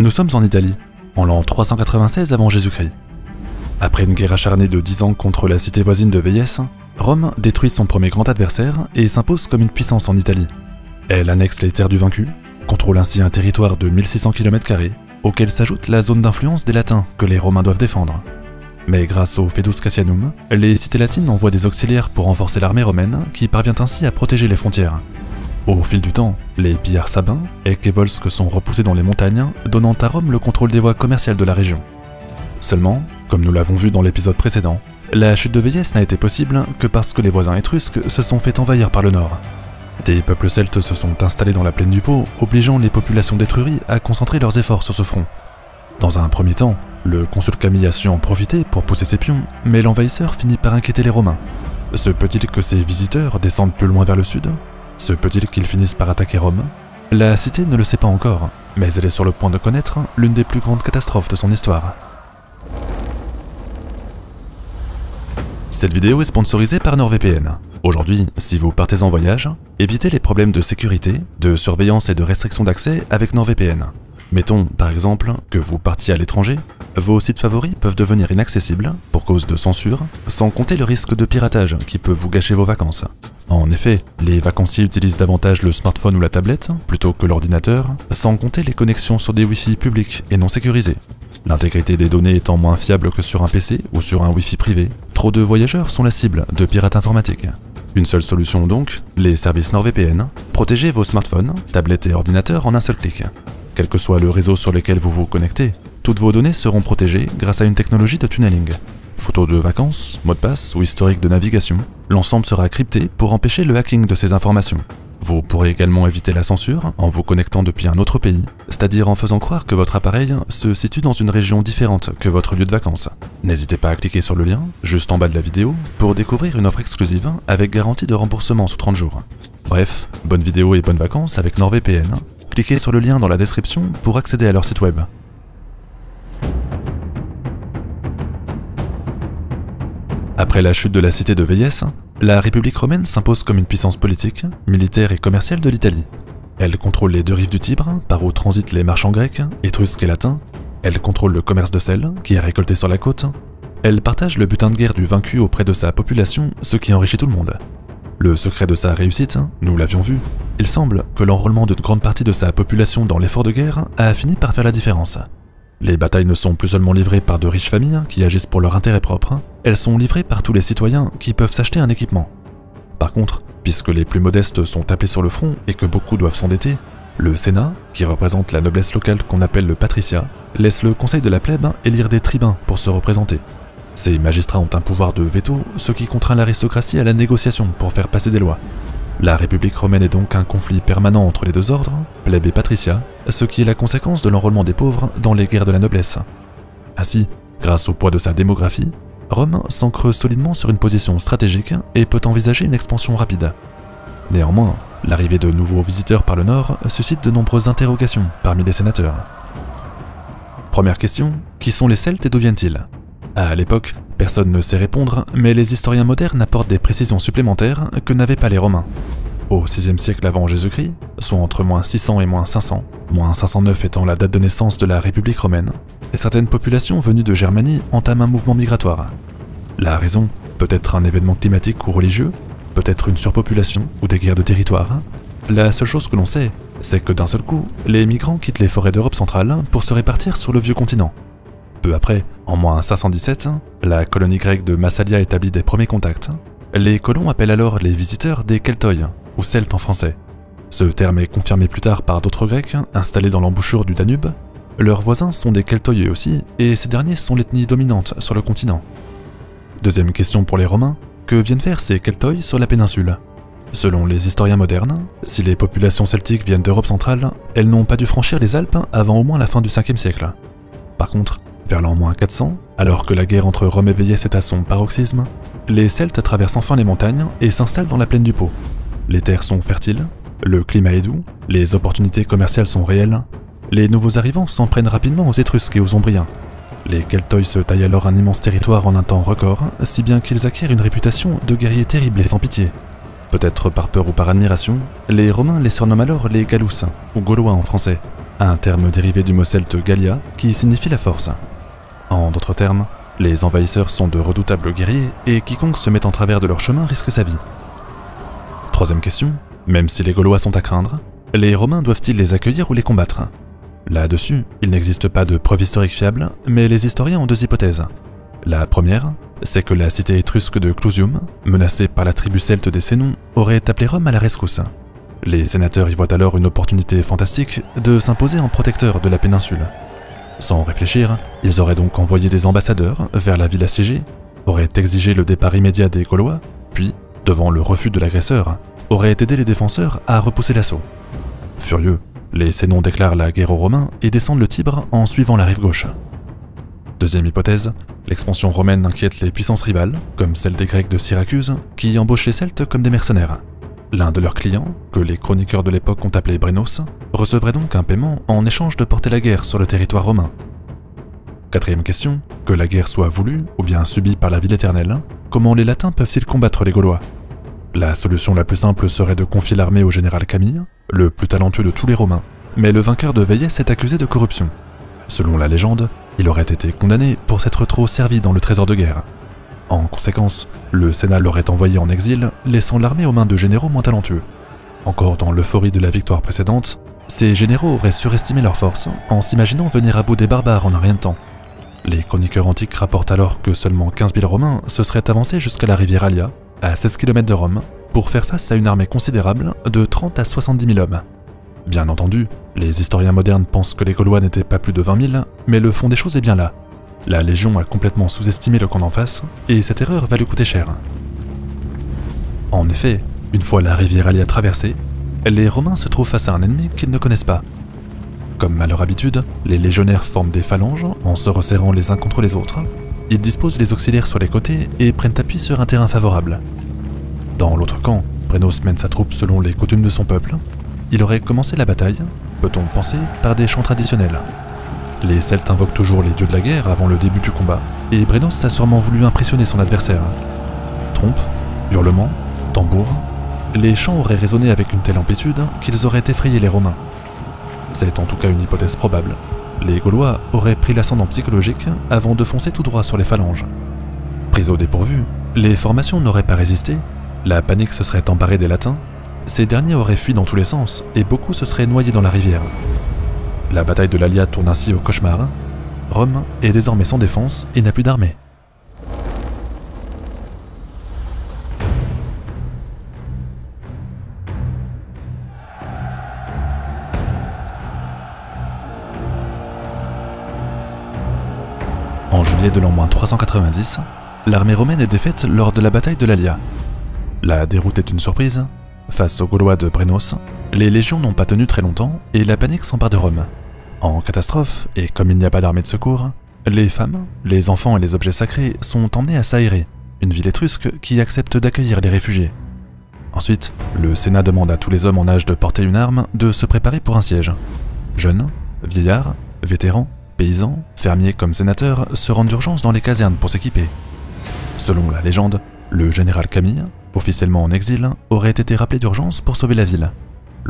Nous sommes en Italie, en l'an 396 avant Jésus-Christ. Après une guerre acharnée de 10 ans contre la cité voisine de Véies, Rome détruit son premier grand adversaire et s'impose comme une puissance en Italie. Elle annexe les terres du vaincu, contrôle ainsi un territoire de 1600 km, auquel s'ajoute la zone d'influence des Latins que les Romains doivent défendre. Mais grâce au Fedus Cassianum, les cités latines envoient des auxiliaires pour renforcer l'armée romaine qui parvient ainsi à protéger les frontières. Au fil du temps, les pillards sabins et Kevolsk sont repoussés dans les montagnes, donnant à Rome le contrôle des voies commerciales de la région. Seulement, comme nous l'avons vu dans l'épisode précédent, la chute de Véies n'a été possible que parce que les voisins étrusques se sont fait envahir par le nord. Des peuples celtes se sont installés dans la plaine du Pô, obligeant les populations d'Étrurie à concentrer leurs efforts sur ce front. Dans un premier temps, le consul Camille a su en profiter pour pousser ses pions, mais l'envahisseur finit par inquiéter les Romains. Se peut-il que ces visiteurs descendent plus loin vers le sud? Se peut-il qu'ils finissent par attaquer Rome? La cité ne le sait pas encore, mais elle est sur le point de connaître l'une des plus grandes catastrophes de son histoire. Cette vidéo est sponsorisée par NordVPN. Aujourd'hui, si vous partez en voyage, évitez les problèmes de sécurité, de surveillance et de restriction d'accès avec NordVPN. Mettons, par exemple, que vous partiez à l'étranger, vos sites favoris peuvent devenir inaccessibles pour cause de censure, sans compter le risque de piratage qui peut vous gâcher vos vacances. En effet, les vacanciers utilisent davantage le smartphone ou la tablette plutôt que l'ordinateur, sans compter les connexions sur des Wi-Fi publics et non sécurisés. L'intégrité des données étant moins fiable que sur un PC ou sur un Wi-Fi privé, trop de voyageurs sont la cible de pirates informatiques. Une seule solution donc, les services NordVPN. Protégez vos smartphones, tablettes et ordinateurs en un seul clic. Quel que soit le réseau sur lequel vous vous connectez, toutes vos données seront protégées grâce à une technologie de tunneling. Photos de vacances, mots de passe ou historique de navigation, l'ensemble sera crypté pour empêcher le hacking de ces informations. Vous pourrez également éviter la censure en vous connectant depuis un autre pays, c'est-à-dire en faisant croire que votre appareil se situe dans une région différente que votre lieu de vacances. N'hésitez pas à cliquer sur le lien, juste en bas de la vidéo, pour découvrir une offre exclusive avec garantie de remboursement sous 30 jours. Bref, bonne vidéo et bonnes vacances avec NordVPN. Cliquez sur le lien dans la description pour accéder à leur site web. Après la chute de la cité de Véies, la République romaine s'impose comme une puissance politique, militaire et commerciale de l'Italie. Elle contrôle les deux rives du Tibre, par où transitent les marchands grecs, étrusques et latins. Elle contrôle le commerce de sel, qui est récolté sur la côte. Elle partage le butin de guerre du vaincu auprès de sa population, ce qui enrichit tout le monde. Le secret de sa réussite, nous l'avions vu, il semble que l'enrôlement d'une grande partie de sa population dans l'effort de guerre a fini par faire la différence. Les batailles ne sont plus seulement livrées par de riches familles qui agissent pour leur intérêt propre, elles sont livrées par tous les citoyens qui peuvent s'acheter un équipement. Par contre, puisque les plus modestes sont appelés sur le front et que beaucoup doivent s'endetter, le Sénat, qui représente la noblesse locale qu'on appelle le patricia, laisse le conseil de la plèbe élire des tribuns pour se représenter. Ces magistrats ont un pouvoir de veto, ce qui contraint l'aristocratie à la négociation pour faire passer des lois. La République romaine est donc un conflit permanent entre les deux ordres, plèbe et patricia, ce qui est la conséquence de l'enrôlement des pauvres dans les guerres de la noblesse. Ainsi, grâce au poids de sa démographie, Rome s'ancre solidement sur une position stratégique et peut envisager une expansion rapide. Néanmoins, l'arrivée de nouveaux visiteurs par le nord suscite de nombreuses interrogations parmi les sénateurs. Première question, qui sont les Celtes et d'où viennent-ils? À l'époque, Personne ne sait répondre, mais les historiens modernes apportent des précisions supplémentaires que n'avaient pas les Romains. Au VIe siècle avant Jésus-Christ, soit entre moins 600 et moins 500, moins 509 étant la date de naissance de la République romaine, certaines populations venues de Germanie entament un mouvement migratoire. La raison peut être un événement climatique ou religieux, peut-être une surpopulation ou des guerres de territoire. La seule chose que l'on sait, c'est que d'un seul coup, les migrants quittent les forêts d'Europe centrale pour se répartir sur le vieux continent. Peu après, en moins 517, la colonie grecque de Massalia établit des premiers contacts. Les colons appellent alors les visiteurs des Keltoi, ou Celtes en français. Ce terme est confirmé plus tard par d'autres Grecs installés dans l'embouchure du Danube. Leurs voisins sont des Keltoi aussi, et ces derniers sont l'ethnie dominante sur le continent. Deuxième question pour les Romains, que viennent faire ces Keltoi sur la péninsule? Selon les historiens modernes, si les populations celtiques viennent d'Europe centrale, elles n'ont pas dû franchir les Alpes avant au moins la fin du 5e siècle. Par contre, vers l'an moins 400, alors que la guerre entre Rome et Véies est à son paroxysme, les Celtes traversent enfin les montagnes et s'installent dans la plaine du Pô. Les terres sont fertiles, le climat est doux, les opportunités commerciales sont réelles, les nouveaux arrivants s'en prennent rapidement aux Étrusques et aux Ombriens. Les Keltoi se taillent alors un immense territoire en un temps record, si bien qu'ils acquièrent une réputation de guerriers terribles et sans pitié. Peut-être par peur ou par admiration, les Romains les surnomment alors les Gallus, ou Gaulois en français, un terme dérivé du mot celte Gallia qui signifie la force. En d'autres termes, les envahisseurs sont de redoutables guerriers et quiconque se met en travers de leur chemin risque sa vie. Troisième question, même si les Gaulois sont à craindre, les Romains doivent-ils les accueillir ou les combattre? Là-dessus, il n'existe pas de preuve historique fiable, mais les historiens ont deux hypothèses. La première, c'est que la cité étrusque de Clusium, menacée par la tribu celte des Sénons, aurait appelé Rome à la rescousse. Les sénateurs y voient alors une opportunité fantastique de s'imposer en protecteur de la péninsule. Sans réfléchir, ils auraient donc envoyé des ambassadeurs vers la ville assiégée, auraient exigé le départ immédiat des Gaulois, puis, devant le refus de l'agresseur, auraient aidé les défenseurs à repousser l'assaut. Furieux, les Sénons déclarent la guerre aux Romains et descendent le Tibre en suivant la rive gauche. Deuxième hypothèse, l'expansion romaine inquiète les puissances rivales, comme celle des Grecs de Syracuse, qui embauchent les Celtes comme des mercenaires. L'un de leurs clients, que les chroniqueurs de l'époque ont appelé Brenos, recevrait donc un paiement en échange de porter la guerre sur le territoire romain. Quatrième question, que la guerre soit voulue ou bien subie par la ville éternelle, comment les Latins peuvent-ils combattre les Gaulois? La solution la plus simple serait de confier l'armée au général Camille, le plus talentueux de tous les Romains, mais le vainqueur de Veillès est accusé de corruption. Selon la légende, il aurait été condamné pour s'être trop servi dans le trésor de guerre. En conséquence, le Sénat l'aurait envoyé en exil, laissant l'armée aux mains de généraux moins talentueux. Encore dans l'euphorie de la victoire précédente, ces généraux auraient surestimé leurs forces en s'imaginant venir à bout des barbares en un rien de temps. Les chroniqueurs antiques rapportent alors que seulement 15 000 Romains se seraient avancés jusqu'à la rivière Alia, à 16 km de Rome, pour faire face à une armée considérable de 30 à 70 000 hommes. Bien entendu, les historiens modernes pensent que les Gaulois n'étaient pas plus de 20 000, mais le fond des choses est bien là. La Légion a complètement sous-estimé le camp d'en face, et cette erreur va lui coûter cher. En effet, une fois la rivière Alia traversée, les Romains se trouvent face à un ennemi qu'ils ne connaissent pas. Comme à leur habitude, les légionnaires forment des phalanges en se resserrant les uns contre les autres. Ils disposent les auxiliaires sur les côtés et prennent appui sur un terrain favorable. Dans l'autre camp, Brenos mène sa troupe selon les coutumes de son peuple. Il aurait commencé la bataille, peut-on penser, par des chants traditionnels. Les Celtes invoquent toujours les dieux de la guerre avant le début du combat, et Brenos a sûrement voulu impressionner son adversaire. Trompe, hurlements, tambours, les chants auraient résonné avec une telle amplitude qu'ils auraient effrayé les Romains. C'est en tout cas une hypothèse probable. Les Gaulois auraient pris l'ascendant psychologique avant de foncer tout droit sur les phalanges. Pris au dépourvu, les formations n'auraient pas résisté la panique se serait emparée des Latins, ces derniers auraient fui dans tous les sens et beaucoup se seraient noyés dans la rivière. La bataille de l'Alia tourne ainsi au cauchemar. Rome est désormais sans défense et n'a plus d'armée. En juillet de l'an 390, l'armée romaine est défaite lors de la bataille de l'Alia. La déroute est une surprise. Face aux Gaulois de Brenos, les légions n'ont pas tenu très longtemps et la panique s'empare de Rome. En catastrophe, et comme il n'y a pas d'armée de secours, les femmes, les enfants et les objets sacrés sont emmenés à Saéré, une ville étrusque qui accepte d'accueillir les réfugiés. Ensuite, le Sénat demande à tous les hommes en âge de porter une arme de se préparer pour un siège. Jeunes, vieillards, vétérans, paysans, fermiers comme sénateurs se rendent d'urgence dans les casernes pour s'équiper. Selon la légende, le général Camille, officiellement en exil, aurait été rappelé d'urgence pour sauver la ville.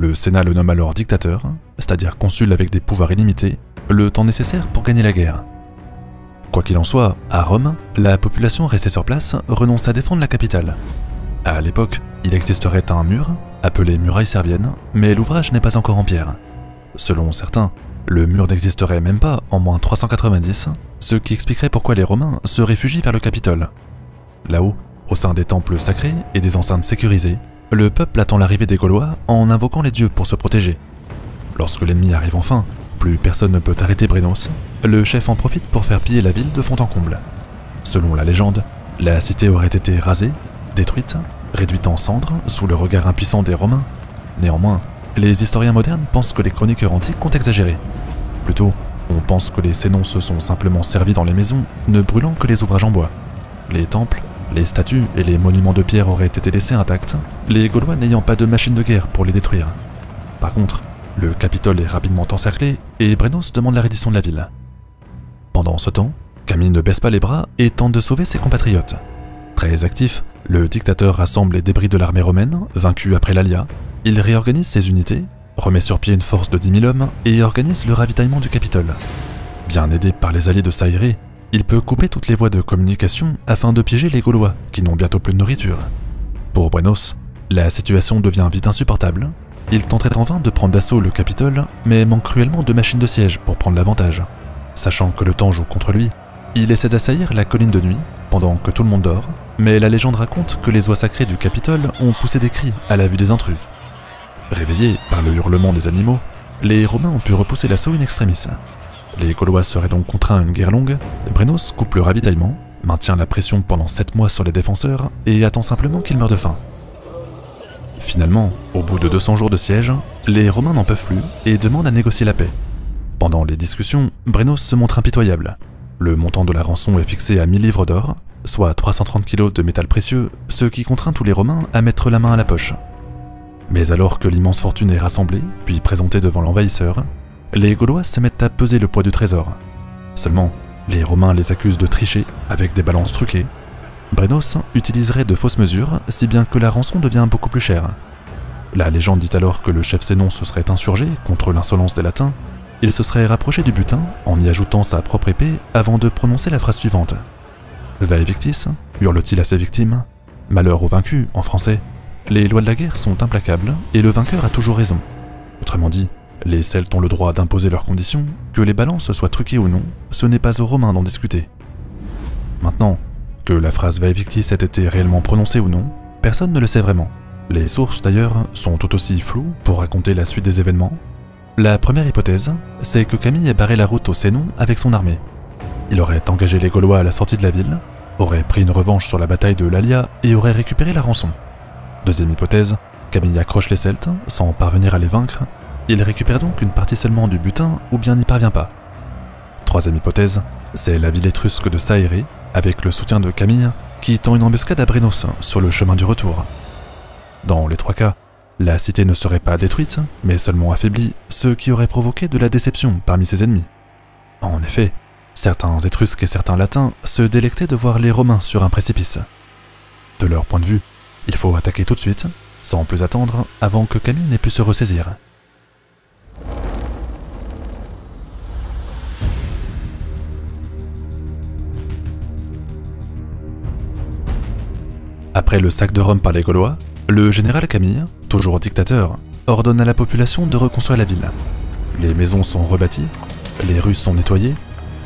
Le Sénat le nomme alors dictateur, c'est-à-dire consul avec des pouvoirs illimités, le temps nécessaire pour gagner la guerre. Quoi qu'il en soit, à Rome, la population restée sur place renonce à défendre la capitale. À l'époque, il existerait un mur, appelé muraille servienne, mais l'ouvrage n'est pas encore en pierre. Selon certains, le mur n'existerait même pas en moins 390, ce qui expliquerait pourquoi les Romains se réfugient vers le Capitole. Là-haut, au sein des temples sacrés et des enceintes sécurisées, le peuple attend l'arrivée des Gaulois en invoquant les dieux pour se protéger. Lorsque l'ennemi arrive enfin, plus personne ne peut arrêter Brenos, le chef en profite pour faire piller la ville de fond en comble. Selon la légende, la cité aurait été rasée, détruite, réduite en cendres sous le regard impuissant des Romains. Néanmoins, les historiens modernes pensent que les chroniqueurs antiques ont exagéré. Plutôt, on pense que les Sénons se sont simplement servis dans les maisons, ne brûlant que les ouvrages en bois. Les temples, les statues et les monuments de pierre auraient été laissés intacts, les Gaulois n'ayant pas de machine de guerre pour les détruire. Par contre, le Capitole est rapidement encerclé et Brenos demande la reddition de la ville. Pendant ce temps, Camille ne baisse pas les bras et tente de sauver ses compatriotes. Très actif, le dictateur rassemble les débris de l'armée romaine, vaincue après l'Alia. Il réorganise ses unités, remet sur pied une force de 10 000 hommes et organise le ravitaillement du Capitole. Bien aidé par les alliés de Saïré, il peut couper toutes les voies de communication afin de piéger les Gaulois, qui n'ont bientôt plus de nourriture. Pour Brenos, la situation devient vite insupportable. Il tenterait en vain de prendre d'assaut le Capitole, mais manque cruellement de machines de siège pour prendre l'avantage. Sachant que le temps joue contre lui, il essaie d'assaillir la colline de nuit, pendant que tout le monde dort, mais la légende raconte que les oies sacrées du Capitole ont poussé des cris à la vue des intrus. Réveillés par le hurlement des animaux, les Romains ont pu repousser l'assaut in extremis. Les Gaulois seraient donc contraints à une guerre longue, Brenos coupe le ravitaillement, maintient la pression pendant 7 mois sur les défenseurs et attend simplement qu'ils meurent de faim. Finalement, au bout de 200 jours de siège, les Romains n'en peuvent plus et demandent à négocier la paix. Pendant les discussions, Brenos se montre impitoyable. Le montant de la rançon est fixé à 1000 livres d'or, soit 330 kg de métal précieux, ce qui contraint tous les Romains à mettre la main à la poche. Mais alors que l'immense fortune est rassemblée, puis présentée devant l'envahisseur, les Gaulois se mettent à peser le poids du trésor. Seulement, les Romains les accusent de tricher avec des balances truquées. Brenos utiliserait de fausses mesures, si bien que la rançon devient beaucoup plus chère. La légende dit alors que le chef Sénon se serait insurgé contre l'insolence des Latins. Il se serait rapproché du butin en y ajoutant sa propre épée avant de prononcer la phrase suivante. Vae victis hurle-t-il à ses victimes. Malheur aux vaincus, en français. Les lois de la guerre sont implacables et le vainqueur a toujours raison. Autrement dit, les Celtes ont le droit d'imposer leurs conditions, que les balances soient truquées ou non, ce n'est pas aux Romains d'en discuter. Maintenant, que la phrase Vae victis ait été réellement prononcée ou non, personne ne le sait vraiment. Les sources d'ailleurs sont tout aussi floues pour raconter la suite des événements. La première hypothèse, c'est que Camille ait barré la route au Sénon avec son armée. Il aurait engagé les Gaulois à la sortie de la ville, aurait pris une revanche sur la bataille de l'Alia et aurait récupéré la rançon. Deuxième hypothèse, Camille accroche les Celtes sans parvenir à les vaincre. Il récupère donc une partie seulement du butin ou bien n'y parvient pas. Troisième hypothèse, c'est la ville étrusque de Saéré, avec le soutien de Camille, qui tend une embuscade à Brenos sur le chemin du retour. Dans les trois cas, la cité ne serait pas détruite, mais seulement affaiblie, ce qui aurait provoqué de la déception parmi ses ennemis. En effet, certains Étrusques et certains Latins se délectaient de voir les Romains sur un précipice. De leur point de vue, il faut attaquer tout de suite, sans plus attendre, avant que Camille n'ait pu se ressaisir. Après le sac de Rome par les Gaulois, le général Camille, toujours dictateur, ordonne à la population de reconstruire la ville. Les maisons sont rebâties, les rues sont nettoyées,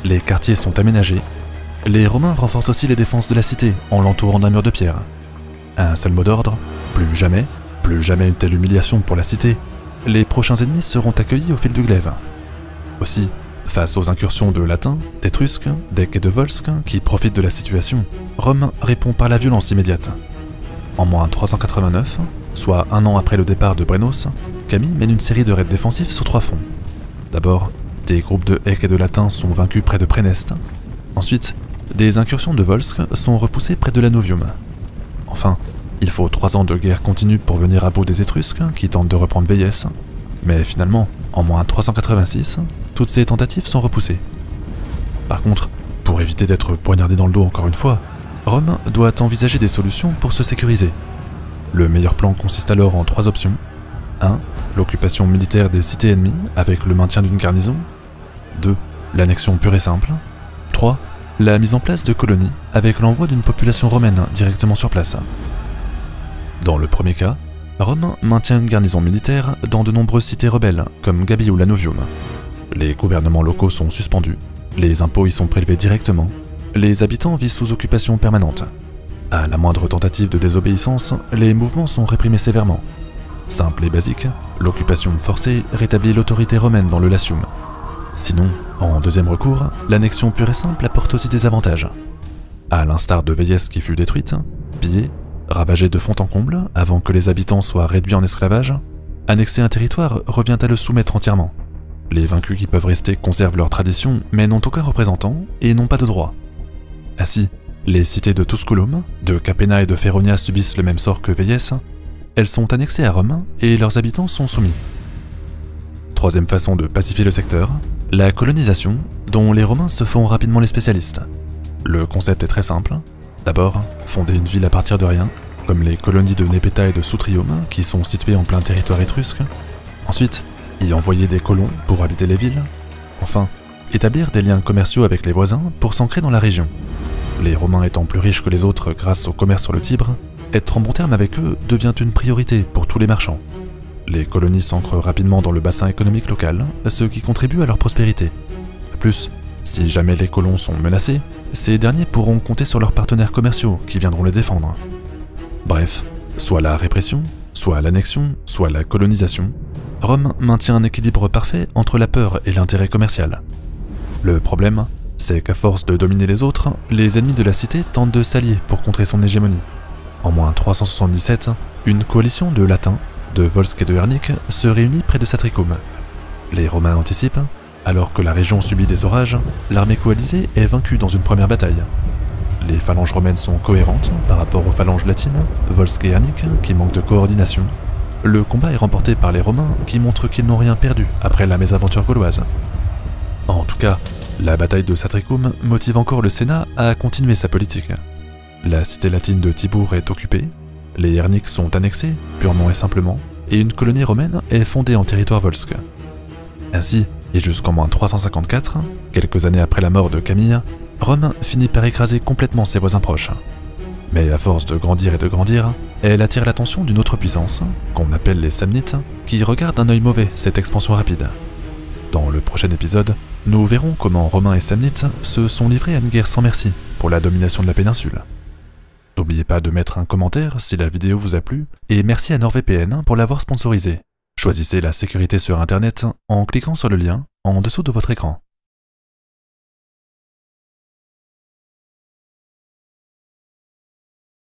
les quartiers sont aménagés. Les Romains renforcent aussi les défenses de la cité en l'entourant d'un mur de pierre. Un seul mot d'ordre, plus jamais, plus jamais une telle humiliation pour la cité. Les prochains ennemis seront accueillis au fil du glaive. Aussi, face aux incursions de Latins, d'Étrusques, d'Eques et de Volsques qui profitent de la situation, Rome répond par la violence immédiate. En moins 389, soit un an après le départ de Brenos, Camille mène une série de raids défensifs sur trois fronts. D'abord, des groupes de Eques et de Latins sont vaincus près de Préneste. Ensuite, des incursions de Volsques sont repoussées près de Lanovium. Enfin, il faut trois ans de guerre continue pour venir à bout des Étrusques qui tentent de reprendre Veillès. Mais finalement, en moins 386, toutes ces tentatives sont repoussées. Par contre, pour éviter d'être poignardé dans le dos encore une fois, Rome doit envisager des solutions pour se sécuriser. Le meilleur plan consiste alors en trois options. 1. L'occupation militaire des cités ennemies avec le maintien d'une garnison. 2. L'annexion pure et simple. 3. La mise en place de colonies avec l'envoi d'une population romaine directement sur place. Dans le premier cas, Rome maintient une garnison militaire dans de nombreuses cités rebelles comme Gabi ou Lanovium. Les gouvernements locaux sont suspendus, les impôts y sont prélevés directement les habitants vivent sous occupation permanente. À la moindre tentative de désobéissance, les mouvements sont réprimés sévèrement. Simple et basique, l'occupation forcée rétablit l'autorité romaine dans le Latium. Sinon, en deuxième recours, l'annexion pure et simple apporte aussi des avantages. À l'instar de Veillès qui fut détruite, pillée, ravagée de fond en comble avant que les habitants soient réduits en esclavage, annexer un territoire revient à le soumettre entièrement. Les vaincus qui peuvent rester conservent leurs traditions mais n'ont aucun représentant et n'ont pas de droit. Ainsi, les cités de Tusculum, de Capena et de Féronia subissent le même sort que Veillès. Elles sont annexées à Rome et leurs habitants sont soumis. Troisième façon de pacifier le secteur, la colonisation, dont les Romains se font rapidement les spécialistes. Le concept est très simple. D'abord, fonder une ville à partir de rien, comme les colonies de Nepeta et de Sutrium, qui sont situées en plein territoire étrusque. Ensuite, y envoyer des colons pour habiter les villes. Enfin, établir des liens commerciaux avec les voisins pour s'ancrer dans la région. Les Romains étant plus riches que les autres grâce au commerce sur le Tibre, être en bon terme avec eux devient une priorité pour tous les marchands. Les colonies s'ancrent rapidement dans le bassin économique local, ce qui contribue à leur prospérité. Plus, si jamais les colons sont menacés, ces derniers pourront compter sur leurs partenaires commerciaux qui viendront les défendre. Bref, soit la répression, soit l'annexion, soit la colonisation, Rome maintient un équilibre parfait entre la peur et l'intérêt commercial. Le problème, c'est qu'à force de dominer les autres, les ennemis de la cité tentent de s'allier pour contrer son hégémonie. En moins 377, une coalition de latins, de Volsque et de se réunit près de Satricum. Les Romains anticipent, alors que la région subit des orages, l'armée coalisée est vaincue dans une première bataille. Les phalanges romaines sont cohérentes par rapport aux phalanges latines, Hernique, qui manquent de coordination. Le combat est remporté par les Romains qui montrent qu'ils n'ont rien perdu après la mésaventure gauloise. En tout cas, la bataille de Satricum motive encore le Sénat à continuer sa politique. La cité latine de Tibour est occupée, les Herniques sont annexés, purement et simplement, et une colonie romaine est fondée en territoire volsque. Ainsi, et jusqu'en moins 354, quelques années après la mort de Camille, Rome finit par écraser complètement ses voisins proches. Mais à force de grandir et de grandir, elle attire l'attention d'une autre puissance, qu'on appelle les Samnites, qui regarde d'un œil mauvais cette expansion rapide. Dans le prochain épisode, nous verrons comment Romains et Samnites se sont livrés à une guerre sans merci pour la domination de la péninsule. N'oubliez pas de mettre un commentaire si la vidéo vous a plu, et merci à NordVPN pour l'avoir sponsorisé. Choisissez la sécurité sur Internet en cliquant sur le lien en dessous de votre écran.